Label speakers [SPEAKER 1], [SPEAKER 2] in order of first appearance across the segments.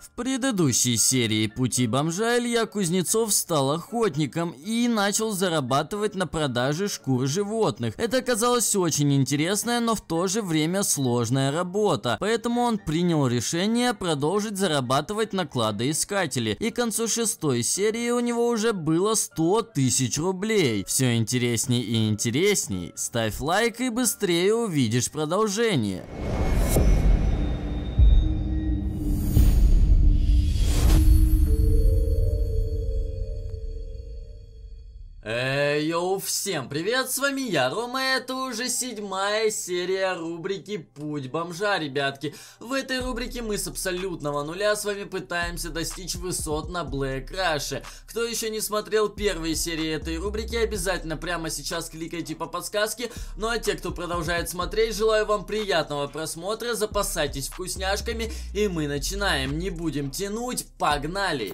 [SPEAKER 1] В предыдущей серии «Пути бомжа» Илья Кузнецов стал охотником и начал зарабатывать на продаже шкур животных. Это оказалось очень интересная, но в то же время сложная работа, поэтому он принял решение продолжить зарабатывать на кладоискатели. И к концу шестой серии у него уже было 100 тысяч рублей. Все интересней и интересней. Ставь лайк и быстрее увидишь продолжение. Эй, йоу, всем привет, с вами я, Рома, это уже седьмая серия рубрики «Путь бомжа», ребятки. В этой рубрике мы с абсолютного нуля с вами пытаемся достичь высот на Black Rush. Кто еще не смотрел первые серии этой рубрики, обязательно прямо сейчас кликайте по подсказке. Ну а те, кто продолжает смотреть, желаю вам приятного просмотра, запасайтесь вкусняшками, и мы начинаем, не будем тянуть, погнали!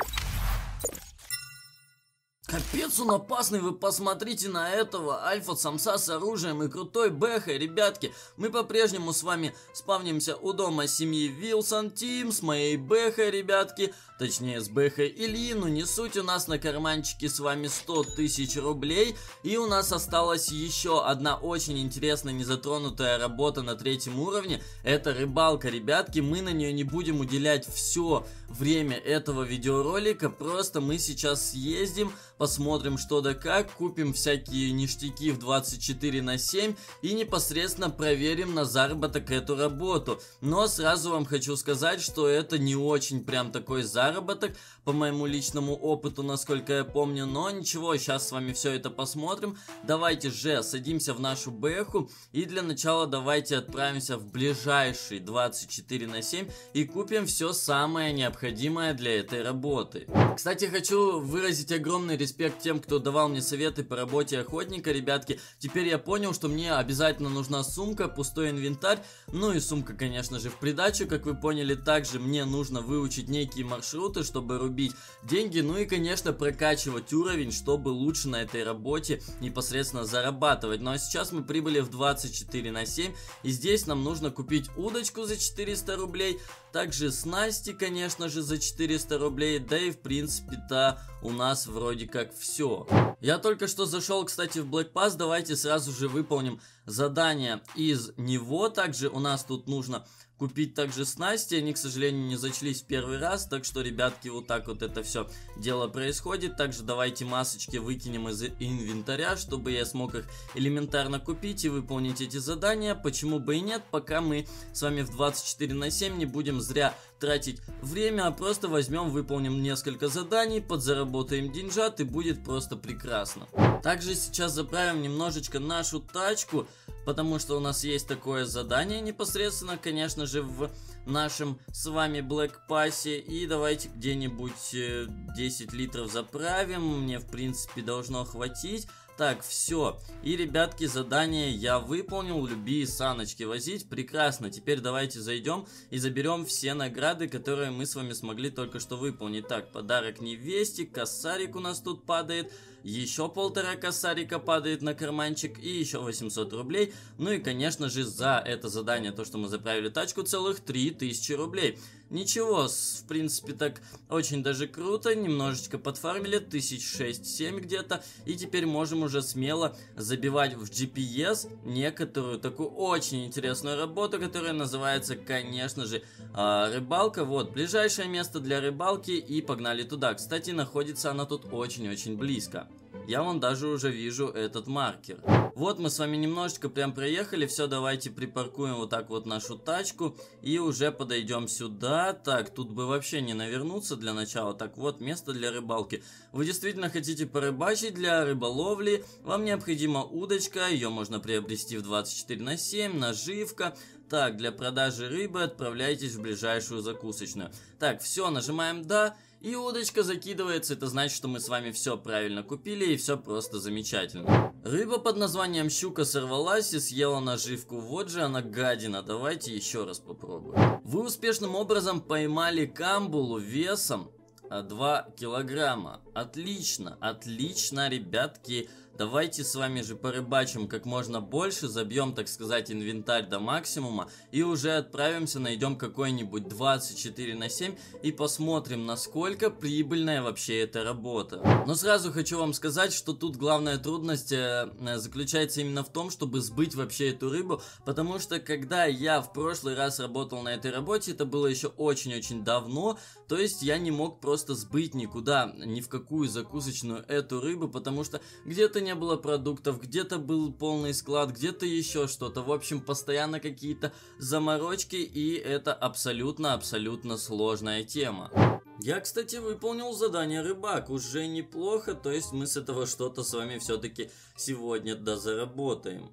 [SPEAKER 1] Капец он опасный, вы посмотрите на этого альфа-самца с оружием и крутой бэхой, ребятки. Мы по-прежнему с вами спавнимся у дома семьи Вилсон Тим с моей бэхой, ребятки. Точнее, с бэхой Ильи, но не суть, у нас на карманчике с вами 100 тысяч рублей. И у нас осталась еще одна очень интересная незатронутая работа на третьем уровне. Это рыбалка, ребятки. Мы на нее не будем уделять все время этого видеоролика. Просто мы сейчас съездим посмотрим что да как, купим всякие ништяки в 24 на 7 и непосредственно проверим на заработок эту работу. Но сразу вам хочу сказать, что это не очень прям такой заработок, по моему личному опыту, насколько я помню, но ничего, сейчас с вами все это посмотрим. Давайте же садимся в нашу бэху и для начала давайте отправимся в ближайший 24 на 7 и купим все самое необходимое для этой работы. Кстати, хочу выразить огромный респект тем, кто давал мне советы по работе охотника, ребятки. Теперь я понял, что мне обязательно нужна сумка, пустой инвентарь, ну и сумка, конечно же, в придачу, как вы поняли. Также мне нужно выучить некие маршруты, чтобы рубить деньги, ну и, конечно, прокачивать уровень, чтобы лучше на этой работе непосредственно зарабатывать. Ну а сейчас мы прибыли в 24 на 7, и здесь нам нужно купить удочку за 400 рублей, также снасти, конечно же, за 400 рублей, да и в принципе-то у нас вроде как все. Я только что зашел, кстати, в Black Pass, давайте сразу же выполним задание из него. Также у нас тут нужно купить также снасти. Они, к сожалению, не зачлись в первый раз, так что, ребятки, вот так вот это все дело происходит. Также давайте масочки выкинем из инвентаря, чтобы я смог их элементарно купить и выполнить эти задания. Почему бы и нет, пока мы с вами в 24 на 7 не будем зря тратить время, а просто возьмем, выполним несколько заданий, подзаработаем деньжат и будет просто прекрасно. Также сейчас заправим немножечко нашу тачку, потому что у нас есть такое задание непосредственно, конечно же, в нашем с вами Black Pass. И давайте где-нибудь 10 э, литров заправим, мне в принципе должно хватить. Так, все. И, ребятки, задание я выполнил. Люби саночки возить. Прекрасно. Теперь давайте зайдем и заберем все награды, которые мы с вами смогли только что выполнить. Так, подарок невесте. Косарик у нас тут падает. Еще полтора косарика падает на карманчик и еще 800 рублей. Ну и, конечно же, за это задание, то, что мы заправили тачку, целых 3000 рублей. Ничего, в принципе, так очень даже круто. Немножечко подфармили, 1006-7 где-то. И теперь можем уже смело забивать в GPS некоторую такую очень интересную работу, которая называется, конечно же, а, рыбалка. Вот, ближайшее место для рыбалки и погнали туда. Кстати, находится она тут очень-очень близко. Я вон даже уже вижу этот маркер. Вот мы с вами немножечко прям проехали. Все, давайте припаркуем вот так вот нашу тачку. И уже подойдем сюда. Так, тут бы вообще не навернуться для начала. Так, вот место для рыбалки. Вы действительно хотите порыбачить для рыболовли. Вам необходима удочка. Ее можно приобрести в 24 на 7. Наживка. Так, для продажи рыбы отправляйтесь в ближайшую закусочную. Так, все, нажимаем «Да». И удочка закидывается, это значит, что мы с вами все правильно купили и все просто замечательно. Рыба под названием щука сорвалась и съела наживку. Вот же она гадина, давайте еще раз попробуем. Вы успешным образом поймали камбулу весом 2 килограмма. Отлично, отлично, ребятки. Давайте с вами же порыбачим как можно больше, забьем, так сказать, инвентарь до максимума и уже отправимся, найдем какой-нибудь 24 на 7 и посмотрим, насколько прибыльная вообще эта работа. Но сразу хочу вам сказать, что тут главная трудность э, заключается именно в том, чтобы сбыть вообще эту рыбу, потому что когда я в прошлый раз работал на этой работе, это было еще очень-очень давно, то есть я не мог просто сбыть никуда, ни в какую закусочную эту рыбу, потому что где-то не было продуктов, где-то был полный склад, где-то еще что-то. В общем, постоянно какие-то заморочки, и это абсолютно-абсолютно сложная тема. Я, кстати, выполнил задание рыбак, уже неплохо, то есть мы с этого что-то с вами все-таки сегодня дозаработаем.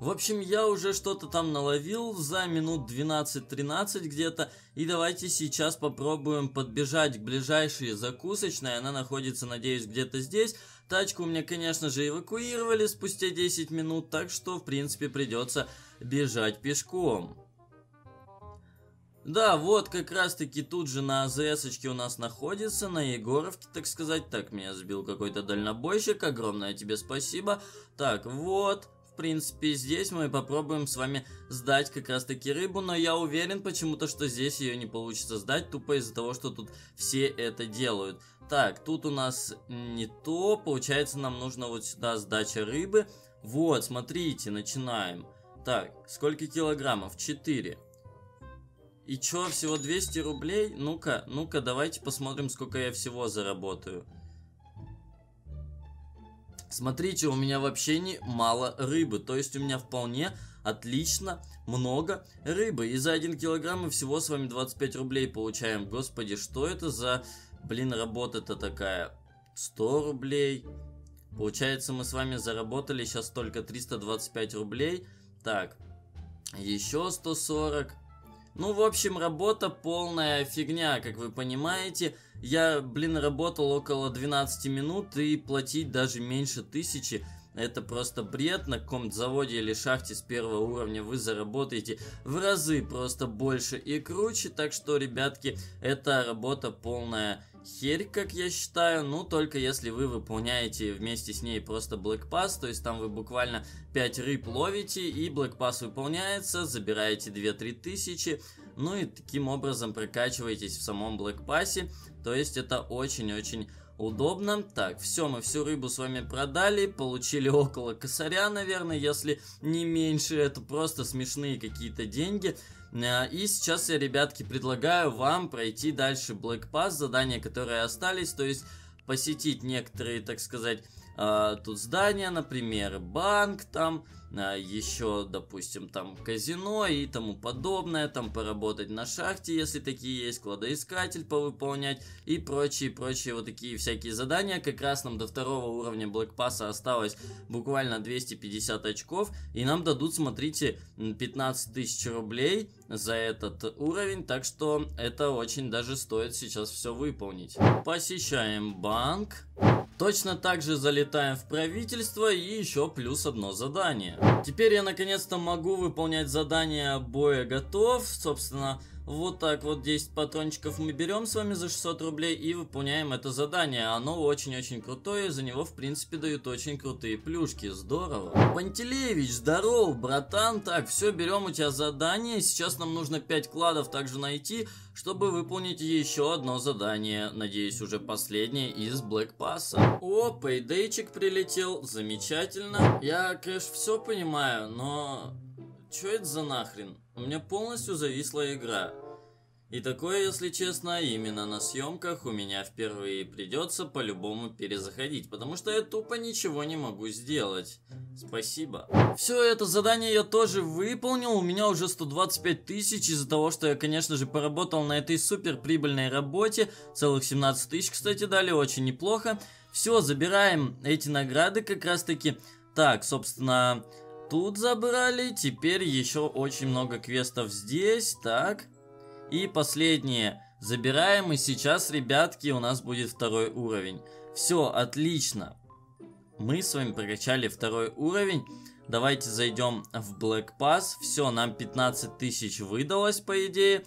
[SPEAKER 1] В общем, я уже что-то там наловил за минут 12-13 где-то. И давайте сейчас попробуем подбежать к ближайшей закусочной. Она находится, надеюсь, где-то здесь. Тачку у меня, конечно же, эвакуировали спустя 10 минут, так что, в принципе, придется бежать пешком. Да, вот как раз таки тут же на АЗС у нас находится, на Егоровке, так сказать. Так, меня сбил какой-то дальнобойщик, огромное тебе спасибо. Так, вот, принципе, здесь мы попробуем с вами сдать как раз-таки рыбу, но я уверен почему-то, что здесь ее не получится сдать, тупо из-за того, что тут все это делают. Так, тут у нас не то, получается, нам нужно вот сюда сдача рыбы. Вот, смотрите, начинаем. Так, сколько килограммов? 4. И чё, всего 200 рублей? Ну-ка, ну-ка, давайте посмотрим, сколько я всего заработаю. Смотрите, у меня вообще не мало рыбы, то есть у меня вполне отлично много рыбы. И за 1 килограмм мы всего с вами 25 рублей получаем. Господи, что это за, блин, работа-то такая? 100 рублей. Получается, мы с вами заработали сейчас только 325 рублей. Так, еще 140. Ну, в общем, работа полная фигня, как вы понимаете. Я, блин, работал около 12 минут и платить даже меньше тысячи. Это просто бред. На каком-то заводе или шахте с первого уровня вы заработаете в разы просто больше и круче. Так что, ребятки, это работа полная херь, как я считаю, ну только если вы выполняете вместе с ней просто Black Pass, то есть там вы буквально 5 рыб ловите и Black Pass выполняется, забираете 2-3 тысячи, ну и таким образом прокачиваетесь в самом Black Pass, то есть это очень-очень удобно. Так, все, мы всю рыбу с вами продали, получили около косаря, наверное, если не меньше, это просто смешные какие-то деньги. Э, и сейчас я, ребятки, предлагаю вам пройти дальше Black Pass, задания, которые остались, то есть посетить некоторые, так сказать, э, тут здания, например, банк там, еще, допустим, там казино и тому подобное, там поработать на шахте, если такие есть, кладоискатель повыполнять и прочие-прочие вот такие всякие задания. Как раз нам до второго уровня Black осталось буквально 250 очков, и нам дадут, смотрите, 15 тысяч рублей за этот уровень, так что это очень даже стоит сейчас все выполнить. Посещаем банк. Точно так же залетаем в правительство и еще плюс одно задание. Теперь я наконец-то могу выполнять задание боя готов. Собственно, вот так вот 10 патрончиков мы берем с вами за 600 рублей и выполняем это задание. Оно очень-очень крутое, за него в принципе дают очень крутые плюшки. Здорово. Пантелеевич, здоров, братан. Так, все, берем у тебя задание. Сейчас нам нужно 5 кладов также найти, чтобы выполнить еще одно задание. Надеюсь, уже последнее из Black Pass. О, пейдейчик прилетел. Замечательно. Я, конечно, все понимаю, но... Чё это за нахрен? У меня полностью зависла игра. И такое, если честно, именно на съемках у меня впервые придется по-любому перезаходить, потому что я тупо ничего не могу сделать. Спасибо. Все это задание я тоже выполнил, у меня уже 125 тысяч из-за того, что я, конечно же, поработал на этой супер прибыльной работе. Целых 17 тысяч, кстати, дали, очень неплохо. Все, забираем эти награды как раз таки. Так, собственно, тут забрали, теперь еще очень много квестов здесь, так... И последнее. Забираем, и сейчас, ребятки, у нас будет второй уровень. Все, отлично. Мы с вами прокачали второй уровень. Давайте зайдем в Black Pass. Все, нам 15 тысяч выдалось, по идее.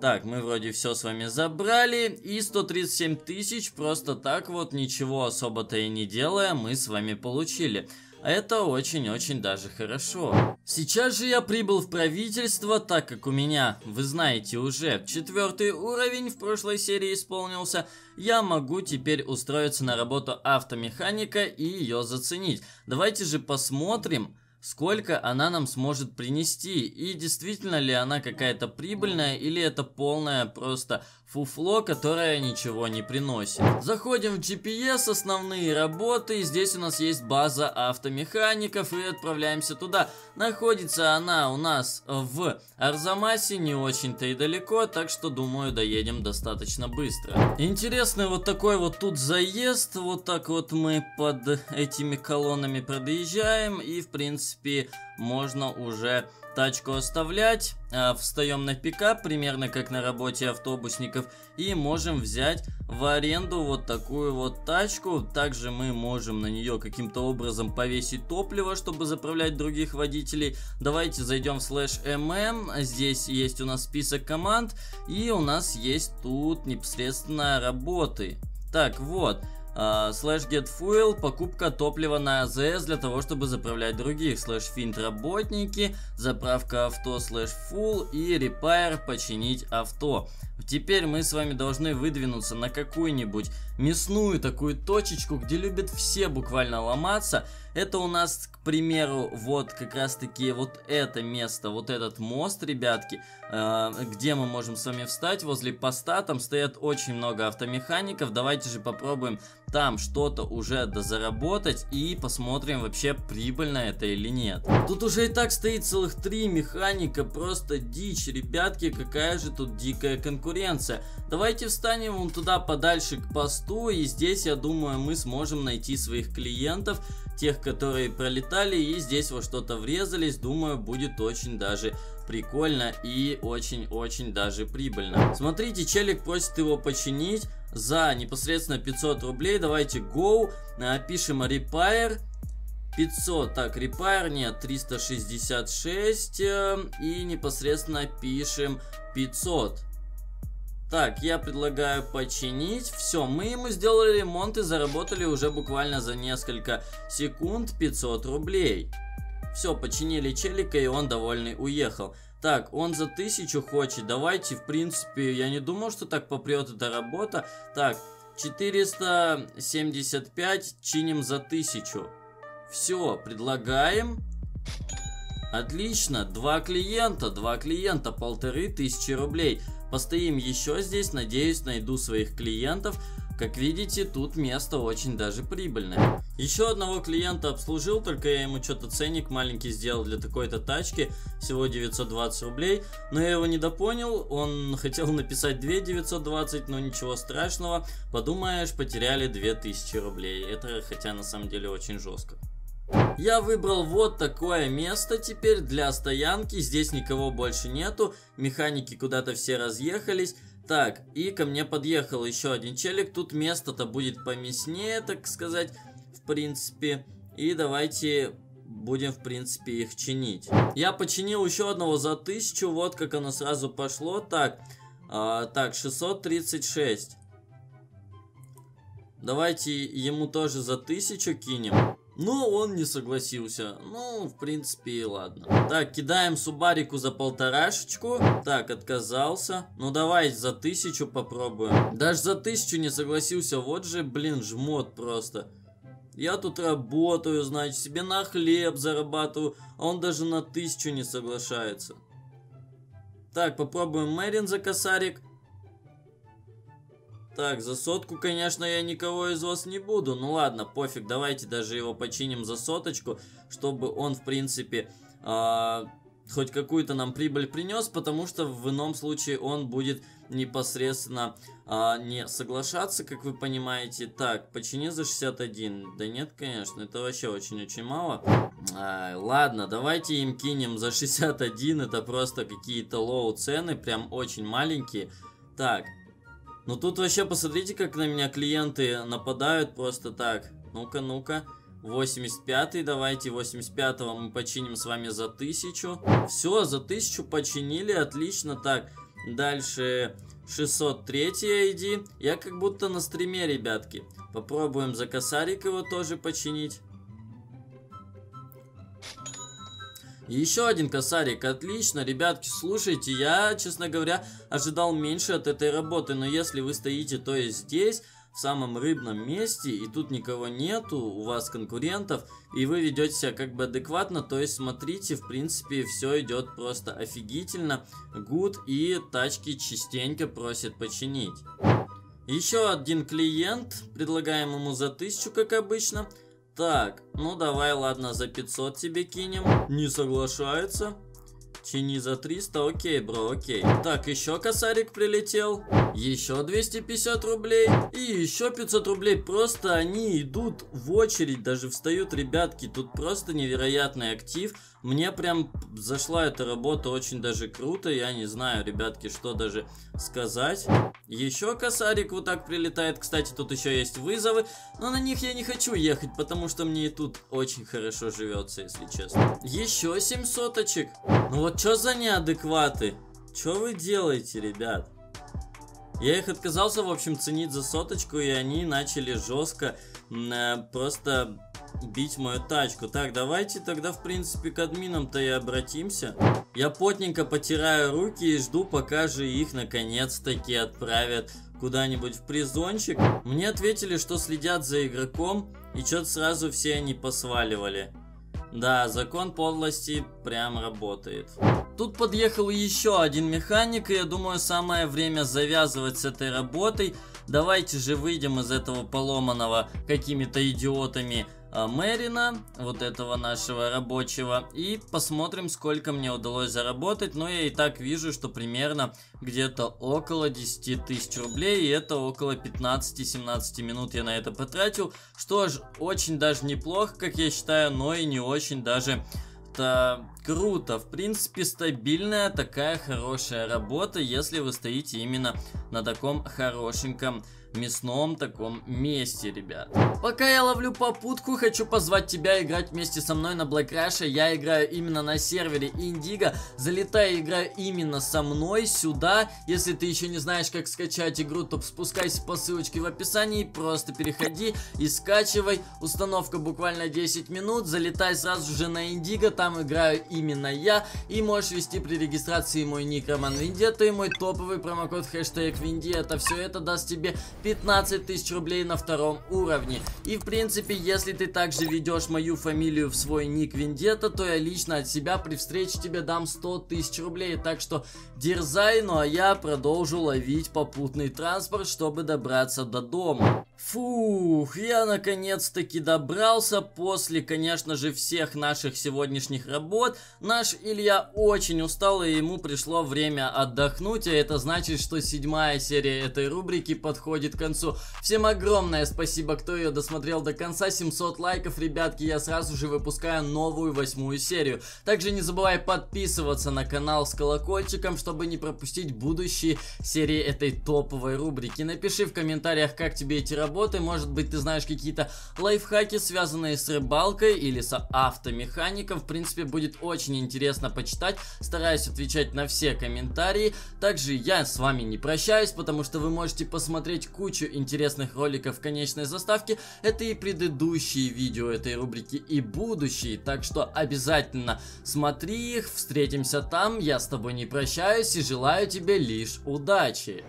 [SPEAKER 1] Так, мы вроде все с вами забрали. И 137 тысяч просто так вот, ничего особо-то и не делая, мы с вами получили. Это очень-очень даже хорошо. Сейчас же я прибыл в правительство, так как у меня, вы знаете, уже четвертый уровень в прошлой серии исполнился. Я могу теперь устроиться на работу автомеханика и ее заценить. Давайте же посмотрим, сколько она нам сможет принести, и действительно ли она какая-то прибыльная, или это полная просто фуфло, которое ничего не приносит. Заходим в GPS, основные работы, здесь у нас есть база автомехаников, и отправляемся туда. Находится она у нас в Арзамасе, не очень-то и далеко, так что, думаю, доедем достаточно быстро. Интересный вот такой вот тут заезд, вот так вот мы под этими колоннами подъезжаем, и, в принципе, можно уже тачку оставлять, э, встаем на пикап, примерно как на работе автобусников, и можем взять в аренду вот такую вот тачку. Также мы можем на нее каким-то образом повесить топливо, чтобы заправлять других водителей. Давайте зайдем в слэш mm, здесь есть у нас список команд, и у нас есть тут непосредственно работы. Так, вот, слэш get fuel, покупка топлива на АЗС для того, чтобы заправлять других, слэш find работники, заправка авто слэш full и repair починить авто. Теперь мы с вами должны выдвинуться на какую-нибудь мясную такую точечку, где любят все буквально ломаться. Это у нас, к примеру, вот как раз таки вот это место, вот этот мост, ребятки, э, где мы можем с вами встать, возле поста, там стоят очень много автомехаников, давайте же попробуем там что-то уже дозаработать и посмотрим вообще прибыльно это или нет. Тут уже и так стоит целых три механика, просто дичь, ребятки, какая же тут дикая конкуренция. Давайте встанем вон туда подальше к посту и здесь, я думаю, мы сможем найти своих клиентов, тех, которые пролетали и здесь во что-то врезались, думаю, будет очень даже прикольно и очень-очень даже прибыльно. Смотрите, челик просит его починить за непосредственно 500 рублей. Давайте go, пишем repair. 500, так, repair нет, 366 э, и непосредственно пишем 500. Так, я предлагаю починить. Все, мы ему сделали ремонт и заработали уже буквально за несколько секунд 500 рублей. Все, починили челика и он довольный уехал. Так, он за тысячу хочет. Давайте, в принципе, я не думал, что так попрет эта работа. Так, 475 чиним за тысячу. Все, предлагаем. Отлично, два клиента, два клиента, полторы тысячи рублей. Постоим еще здесь, надеюсь, найду своих клиентов. Как видите, тут место очень даже прибыльное. Еще одного клиента обслужил, только я ему что-то ценник маленький сделал для такой-то тачки, всего 920 рублей. Но я его недопонял, он хотел написать 2 920, но ничего страшного. Подумаешь, потеряли 2000 рублей. Это хотя на самом деле очень жестко. Я выбрал вот такое место теперь для стоянки. Здесь никого больше нету. Механики куда-то все разъехались. Так, и ко мне подъехал еще один челик. Тут место-то будет поместнее, так сказать, в принципе. И давайте будем, в принципе, их чинить. Я починил еще одного за тысячу. Вот как оно сразу пошло. Так, а, так, 636. Давайте ему тоже за тысячу кинем. Но он не согласился. Ну, в принципе, ладно. Так, кидаем Субарику за полторашечку. Так, отказался. Ну, давай за тысячу попробуем. Даже за тысячу не согласился. Вот же, блин, жмот просто. Я тут работаю, значит, себе на хлеб зарабатываю. А он даже на тысячу не соглашается. Так, попробуем Мэрин за косарик. Так, за сотку, конечно, я никого из вас не буду. Ну ладно, пофиг, давайте даже его починим за соточку, чтобы он, в принципе, э, хоть какую-то нам прибыль принес, потому что в ином случае он будет непосредственно э, не соглашаться, как вы понимаете. Так, почини за 61. Да нет, конечно, это вообще очень-очень мало. А, ладно, давайте им кинем за 61, это просто какие-то low цены, прям очень маленькие. Так, ну тут вообще посмотрите, как на меня клиенты нападают просто так. Ну-ка, ну-ка. 85 давайте 85 мы починим с вами за 1000. Все, за 1000 починили, отлично. Так, Дальше 603 ID. Я как будто на стриме, ребятки. Попробуем за косарик его тоже починить. Еще один косарик, отлично, ребятки, слушайте, я, честно говоря, ожидал меньше от этой работы, но если вы стоите, то есть здесь, в самом рыбном месте, и тут никого нету, у вас конкурентов, и вы ведете себя как бы адекватно, то есть смотрите, в принципе, все идет просто офигительно, good, и тачки частенько просят починить. Еще один клиент, предлагаем ему за тысячу, как обычно. Так, ну давай, ладно, за 500 тебе кинем. Не соглашается. Чини за 300, окей, бро, окей. Так, еще косарик прилетел. Еще 250 рублей. И еще 500 рублей. Просто они идут в очередь, даже встают, ребятки. Тут просто невероятный актив. Мне прям зашла эта работа очень даже круто. Я не знаю, ребятки, что даже сказать. Еще косарик вот так прилетает. Кстати, тут еще есть вызовы. Но на них я не хочу ехать, потому что мне и тут очень хорошо живется, если честно. Еще 7 соточек. Ну вот что за неадекваты? Что вы делаете, ребят? Я их отказался, в общем, ценить за соточку, и они начали жестко э, просто бить мою тачку. Так, давайте тогда, в принципе, к админам-то и обратимся. Я потненько потираю руки и жду, пока же их наконец-таки отправят куда-нибудь в призончик. Мне ответили, что следят за игроком, и что-то сразу все они посваливали. Да, закон подлости прям работает. Тут подъехал еще один механик, и я думаю, самое время завязывать с этой работой. Давайте же выйдем из этого поломанного какими-то идиотами Мэрина, вот этого нашего рабочего, и посмотрим, сколько мне удалось заработать. Но я и так вижу, что примерно где-то около 10 тысяч рублей, и это около 15-17 минут я на это потратил. Что ж, очень даже неплохо, как я считаю, но и не очень даже это круто. В принципе, стабильная такая хорошая работа, если вы стоите именно на таком хорошеньком мясном таком месте, ребят. Пока я ловлю попутку, хочу позвать тебя играть вместе со мной на Black Rush. Я играю именно на сервере Индиго. Залетай и играю именно со мной сюда. Если ты еще не знаешь, как скачать игру, то спускайся по ссылочке в описании. Просто переходи и скачивай. Установка буквально 10 минут. Залетай сразу же на Индиго. Там играю именно я. И можешь ввести при регистрации мой ник Роман Виндета и мой топовый промокод хэштег Винди. Это все это даст тебе 15 тысяч рублей на втором уровне. И в принципе, если ты также ведешь мою фамилию в свой ник Вендета, то я лично от себя при встрече тебе дам 100 тысяч рублей. Так что дерзай, ну а я продолжу ловить попутный транспорт, чтобы добраться до дома. Фух, я наконец-таки добрался после, конечно же, всех наших сегодняшних работ. Наш Илья очень устал, и ему пришло время отдохнуть, а это значит, что седьмая серия этой рубрики подходит к концу. Всем огромное спасибо, кто ее досмотрел до конца. 700 лайков, ребятки, я сразу же выпускаю новую восьмую серию. Также не забывай подписываться на канал с колокольчиком, чтобы не пропустить будущие серии этой топовой рубрики. Напиши в комментариях, как тебе эти работы. Может быть, ты знаешь какие-то лайфхаки, связанные с рыбалкой или с автомехаником. В принципе, будет очень интересно почитать. Стараюсь отвечать на все комментарии. Также я с вами не прощаюсь, потому что вы можете посмотреть кучу интересных роликов конечной заставке. Это и предыдущие видео этой рубрики, и будущие. Так что обязательно смотри их, встретимся там. Я с тобой не прощаюсь и желаю тебе лишь удачи.